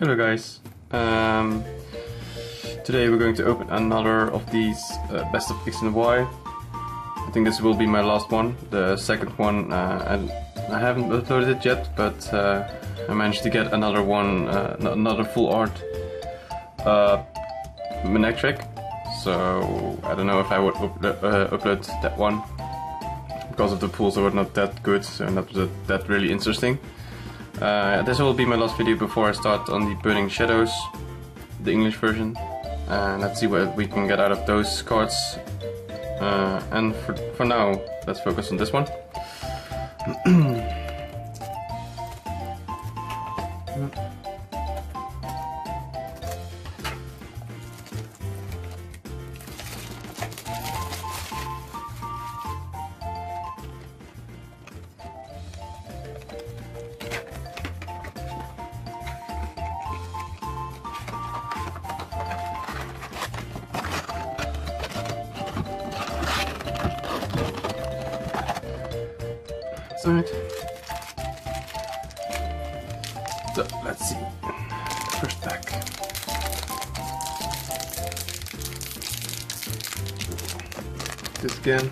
Hello guys. Um, today we're going to open another of these uh, Best of X and Y. I think this will be my last one. The second one, uh, and I haven't uploaded it yet, but uh, I managed to get another one, uh, another full art uh, Manectric. So I don't know if I would up uh, upload that one because of the pools they were not that good, so not that, that really interesting. Uh, this will be my last video before I start on the Burning Shadows, the English version. Uh, let's see what we can get out of those cards. Uh, and for, for now, let's focus on this one. So let's see. First pack. This again.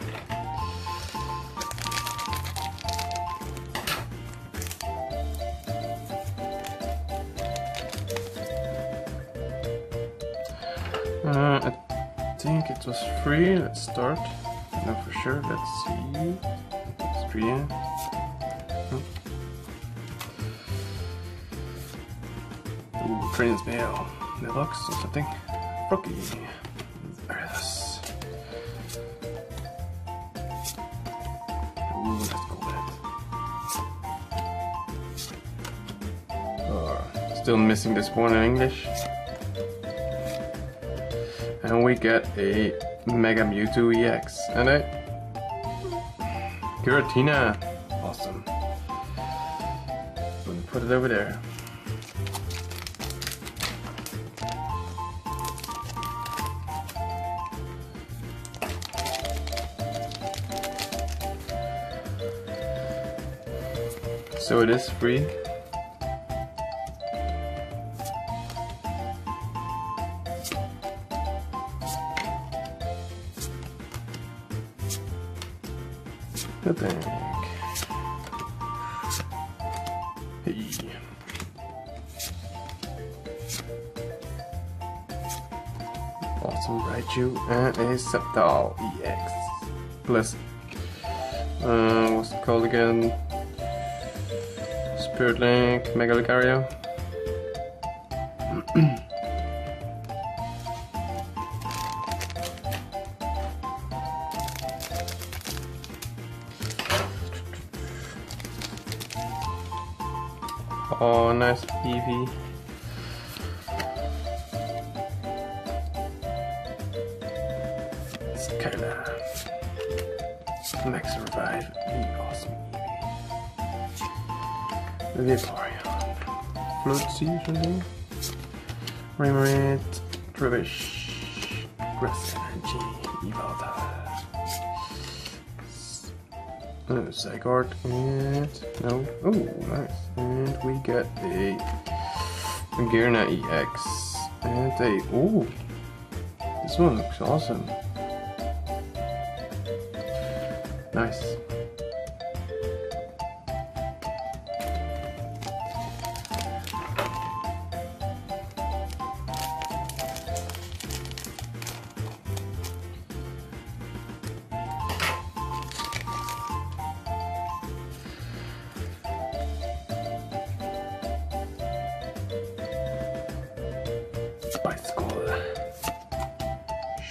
Uh, I think it was free. Let's start. No, for sure. Let's see. Yeah. Ooh, Trainers' Mail. Deluxe or something. Rookie. Yes. Ooh, let's go that. Uh, still missing this one in English. And we get a Mega Mewtwo EX. And a Giratina. Awesome. Gonna put it over there. So it is free. I think. Hey. Awesome Raichu and a Sceptile EX. Plus, uh, what's it called again? Spirit Link, Mega Oh, nice Eevee. Skyla. Max Revive. Awesome Eevee. Vaporeon. Floatzel, something. Remoraid. Rubbish. Grass Energy. Evolta. Uh, Zygarde and no. Oh, nice. And we get a Girna EX and a oh. This one looks awesome. Nice.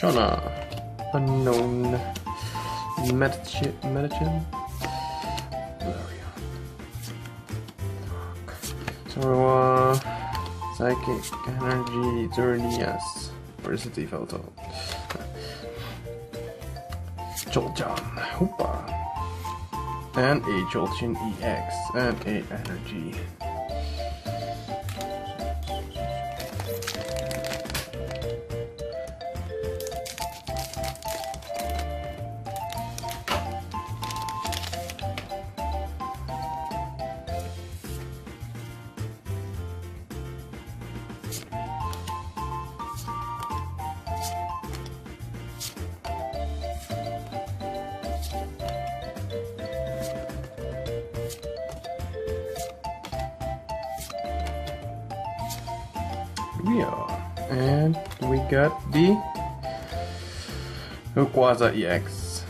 Shauna. Unknown. Medicham. Larian. Zorua. Psychic Energy. Where's the default? Jolteon. Hoopa. And a Jolteon EX. And a Energy. We are. And we got the Rayquaza EX.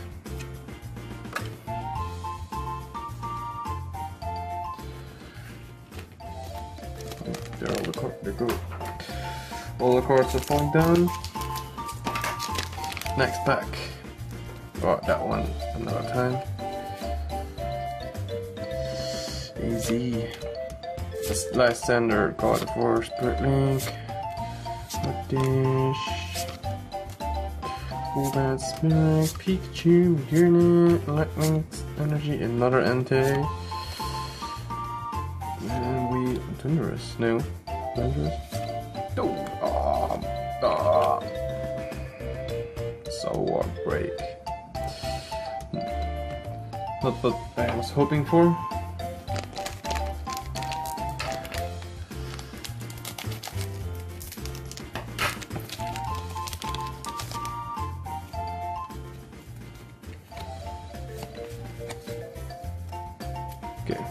There all the cards. There go. All the cards are falling down. Next pack. Oh, that one another time. Easy. Last standard card for Spirit Link. Dish. Bad Spirit, Pikachu, Unit, Lightning Energy, another Entei. And we. Thunderous? No. Dangerous? No! Ah! Ah! So break. Not what I was hoping for. Okay.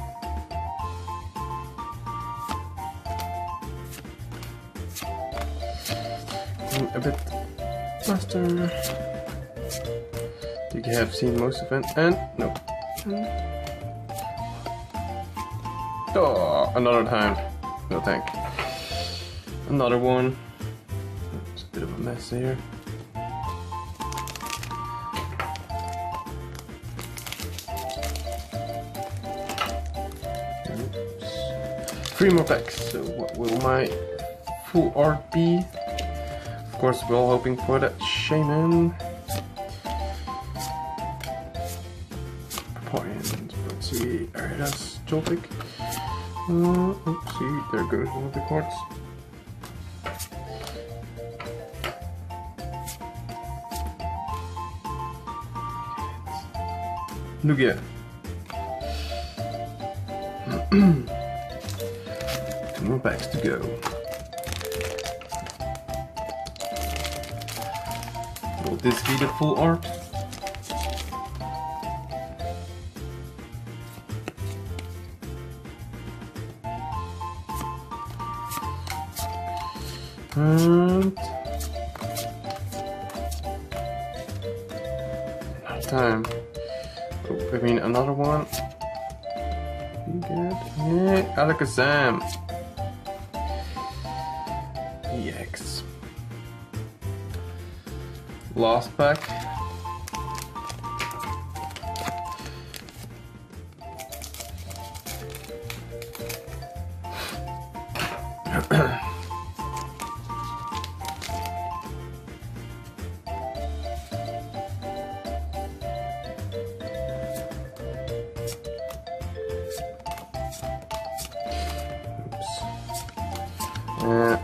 A bit faster. think you have seen most of it, and no. Hmm. Oh, another time. No thank. Another one. It's a bit of a mess here. Three more packs. So what will my full art be? Of course, we're all hoping for that Shaman. Point. Let's see. That's Joltik. Uh, oops, see, there goes one of the cards. Lugia. More packs to go. Will this be the full art? And time. Oh, I mean another one. Good? Yeah, Alakazam. EX. Lost pack.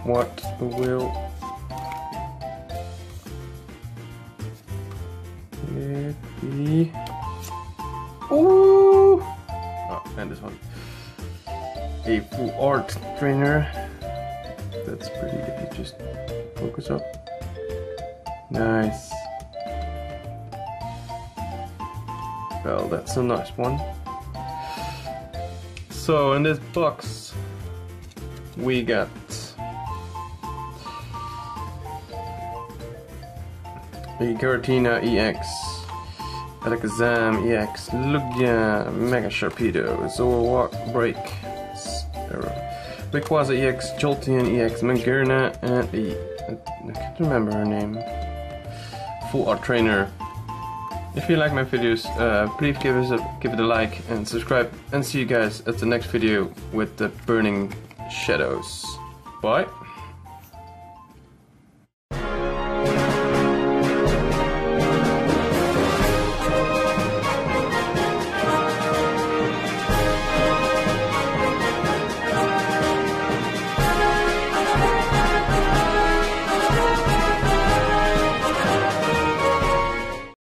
What will it be? Ooh! Oh, and this one. A full art trainer. That's pretty if you just focus up. Nice. Well, that's a nice one. So in this box, we got a Giratina EX, Alakazam EX, Lugia, Mega Sharpedo, Zoroark Break, Rayquaza EX, Jolteon EX, Magearna, and I can't remember her name, Full Art Trainer. If you like my videos, uh, please give us a give it a like and subscribe, and see you guys at the next video with the Burning Shadows. Bye.